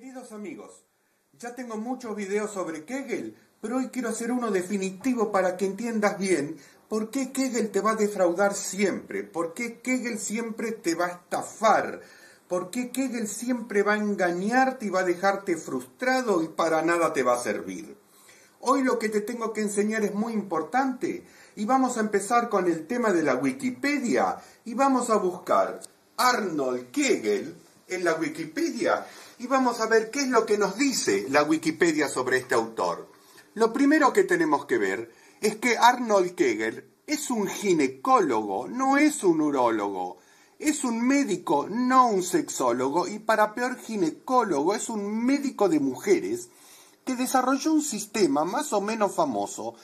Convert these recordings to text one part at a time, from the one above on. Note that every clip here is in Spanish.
Queridos amigos, ya tengo muchos videos sobre Kegel, pero hoy quiero hacer uno definitivo para que entiendas bien por qué Kegel te va a defraudar siempre, por qué Kegel siempre te va a estafar, por qué Kegel siempre va a engañarte y va a dejarte frustrado y para nada te va a servir. Hoy lo que te tengo que enseñar es muy importante y vamos a empezar con el tema de la Wikipedia y vamos a buscar Arnold Kegel en la Wikipedia y vamos a ver qué es lo que nos dice la Wikipedia sobre este autor. Lo primero que tenemos que ver es que Arnold Kegel es un ginecólogo, no es un urólogo. Es un médico, no un sexólogo, y para peor ginecólogo es un médico de mujeres que desarrolló un sistema más o menos famoso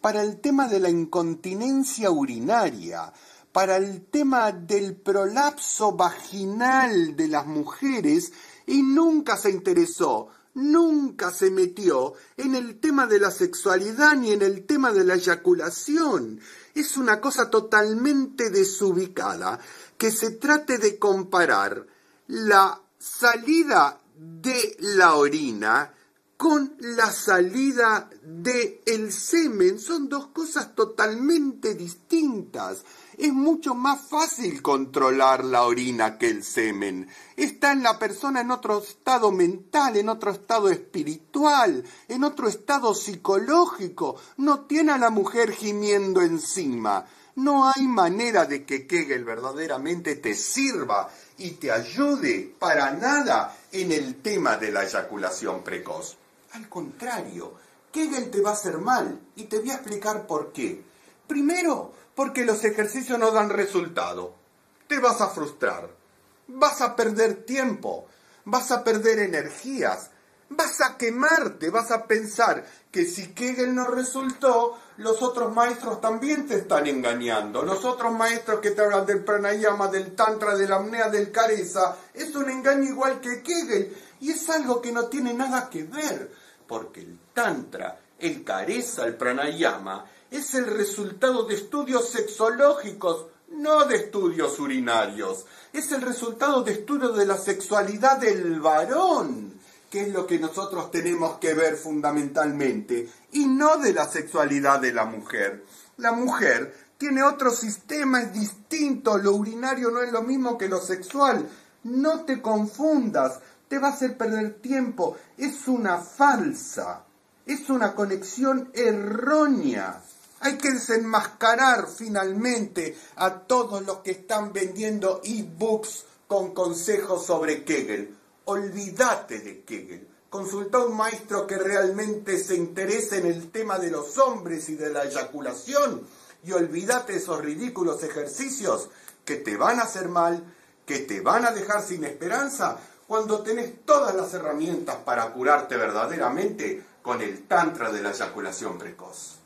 para el tema de la incontinencia urinaria, para el tema del prolapso vaginal de las mujeres y nunca se interesó, nunca se metió en el tema de la sexualidad ni en el tema de la eyaculación. Es una cosa totalmente desubicada que se trate de comparar la salida de la orina con la salida del el semen. Son dos cosas totalmente distintas. Es mucho más fácil controlar la orina que el semen. Está en la persona en otro estado mental, en otro estado espiritual, en otro estado psicológico. No tiene a la mujer gimiendo encima. No hay manera de que Kegel verdaderamente te sirva y te ayude para nada en el tema de la eyaculación precoz. Al contrario, Kegel te va a hacer mal y te voy a explicar por qué. Primero, porque los ejercicios no dan resultado. Te vas a frustrar, vas a perder tiempo, vas a perder energías, vas a quemarte, vas a pensar que si Kegel no resultó, los otros maestros también te están engañando. Los otros maestros que te hablan del pranayama, del tantra, de la apnea, del careza, es un engaño igual que Kegel y es algo que no tiene nada que ver porque el Tantra, el Careza, el Pranayama, es el resultado de estudios sexológicos, no de estudios urinarios. Es el resultado de estudios de la sexualidad del varón, que es lo que nosotros tenemos que ver fundamentalmente, y no de la sexualidad de la mujer. La mujer tiene otro sistema, es distinto, lo urinario no es lo mismo que lo sexual. No te confundas, te va a hacer perder tiempo. Es una falsa, es una conexión errónea. Hay que desenmascarar finalmente a todos los que están vendiendo e-books con consejos sobre Kegel. Olvídate de Kegel. Consulta a un maestro que realmente se interese en el tema de los hombres y de la eyaculación y olvídate esos ridículos ejercicios que te van a hacer mal, que te van a dejar sin esperanza cuando tenés todas las herramientas para curarte verdaderamente con el tantra de la eyaculación precoz.